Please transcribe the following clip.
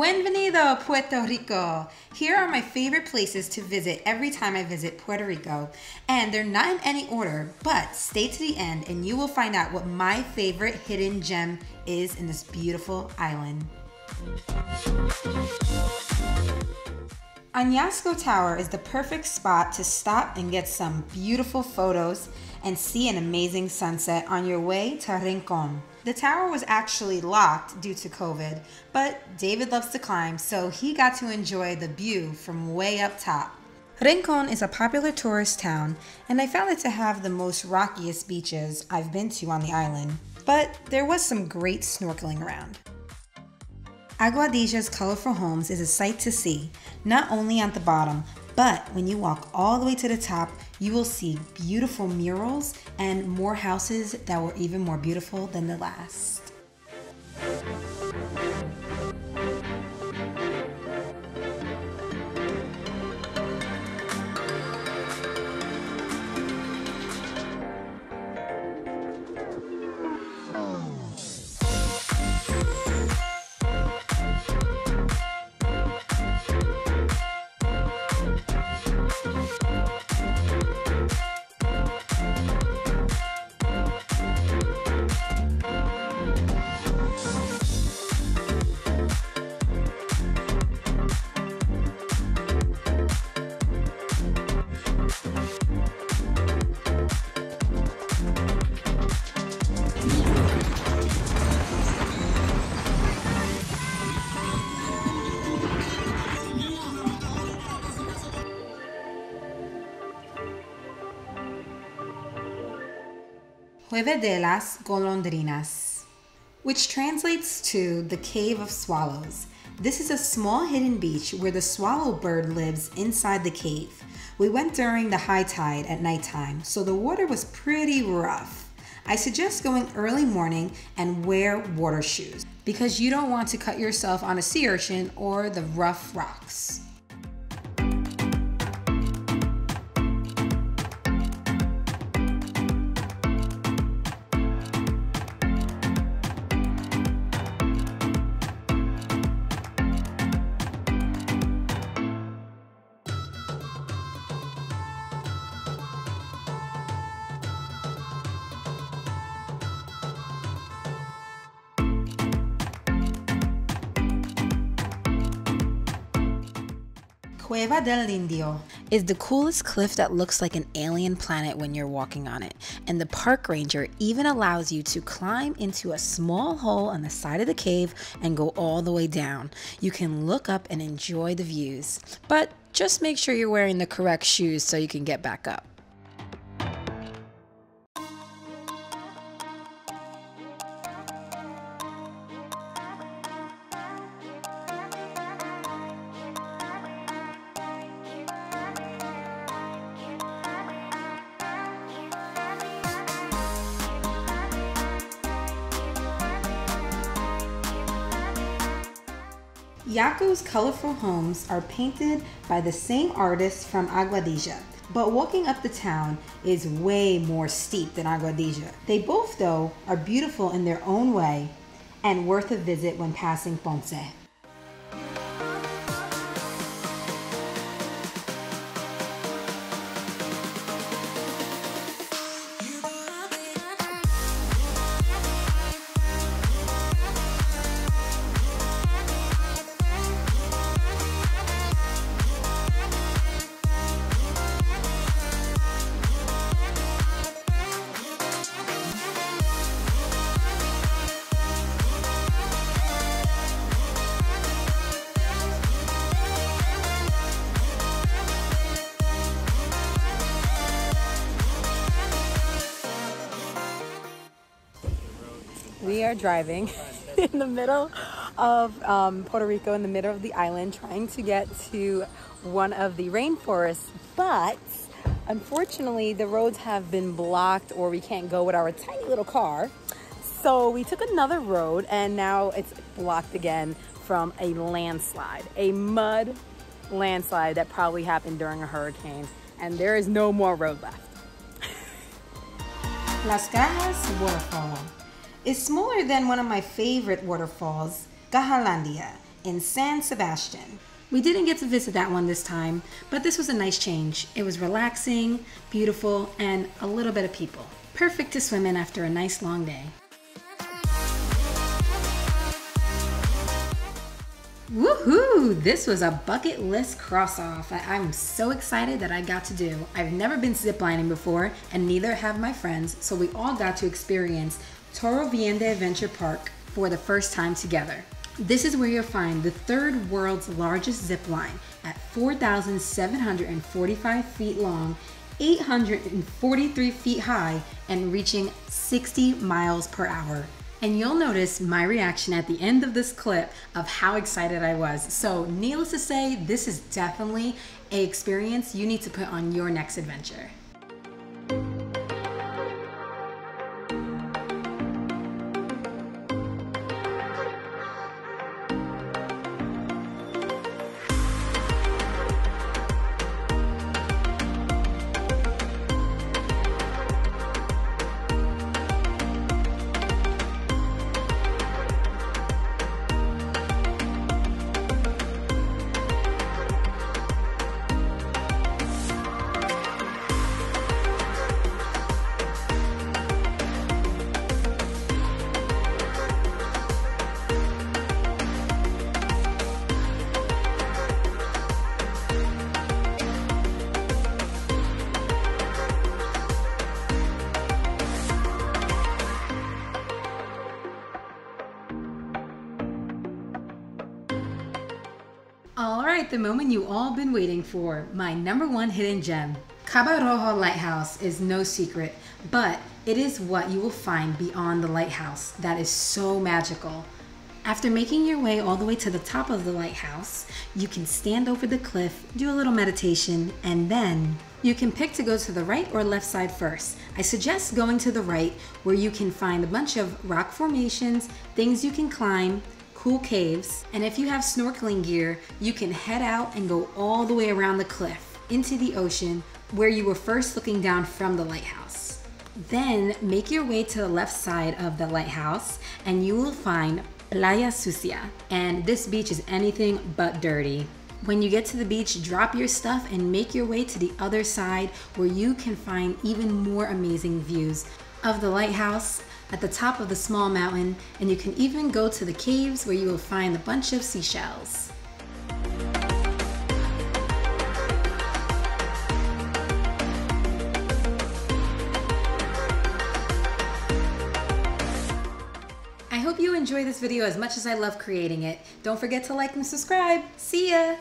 Bienvenido, Puerto Rico! Here are my favorite places to visit every time I visit Puerto Rico. And they're not in any order, but stay to the end and you will find out what my favorite hidden gem is in this beautiful island. Añasco Tower is the perfect spot to stop and get some beautiful photos and see an amazing sunset on your way to Rincon. The tower was actually locked due to COVID, but David loves to climb, so he got to enjoy the view from way up top. Rincon is a popular tourist town, and I found it to have the most rockiest beaches I've been to on the island, but there was some great snorkeling around. Aguadilla's colorful homes is a sight to see, not only at the bottom, but when you walk all the way to the top, you will see beautiful murals and more houses that were even more beautiful than the last. Cueva de las Golondrinas, which translates to the Cave of Swallows. This is a small hidden beach where the swallow bird lives inside the cave. We went during the high tide at nighttime, so the water was pretty rough. I suggest going early morning and wear water shoes because you don't want to cut yourself on a sea urchin or the rough rocks. Cueva del Indio is the coolest cliff that looks like an alien planet when you're walking on it. And the park ranger even allows you to climb into a small hole on the side of the cave and go all the way down. You can look up and enjoy the views. But just make sure you're wearing the correct shoes so you can get back up. Yauco's colorful homes are painted by the same artist from Aguadilla, but walking up the town is way more steep than Aguadilla. They both, though, are beautiful in their own way and worth a visit when passing Ponce. Driving in the middle of um, Puerto Rico, in the middle of the island, trying to get to one of the rainforests. But unfortunately, the roads have been blocked or we can't go with our tiny little car. So we took another road and now it's blocked again from a landslide, a mud landslide that probably happened during a hurricane. And there is no more road left. Las Cajas Waterfall is smaller than one of my favorite waterfalls, Gozalandia. in San Sebastian. We didn't get to visit that one this time, but this was a nice change. It was relaxing, beautiful, and a little bit of people. Perfect to swim in after a nice long day. Woohoo! This was a bucket list cross off. I- am so excited that I got to do. I've never been ziplining before, and neither have my friends, so we all got to experience Toro Verde Adventure Park for the first time together. This is where you'll find the third world's largest zip line at 4,745 feet long, 843 feet high, and reaching 60 miles per hour. And you'll notice my reaction at the end of this clip of how excited I was. So, needless to say, this is definitely a experience you need to put on your next adventure. The moment you all been waiting for, my number one hidden gem. Cabo Rojo Lighthouse is no secret, but it is what you will find beyond the lighthouse that is so magical. After making your way all the way to the top of the lighthouse, you can stand over the cliff, do a little meditation, and then you can pick to go to the right or left side first. I suggest going to the right where you can find a bunch of rock formations, things you can climb, cool caves, and if you have snorkeling gear, you can head out and go all the way around the cliff into the ocean where you were first looking down from the lighthouse. Then make your way to the left side of the lighthouse and you will find Playa Sucia. And this beach is anything but dirty. When you get to the beach, drop your stuff and make your way to the other side where you can find even more amazing views of the lighthouse at the top of the small mountain, and you can even go to the caves where you will find a bunch of seashells. I hope you enjoy this video as much as I love creating it. Don't forget to like and subscribe. See ya!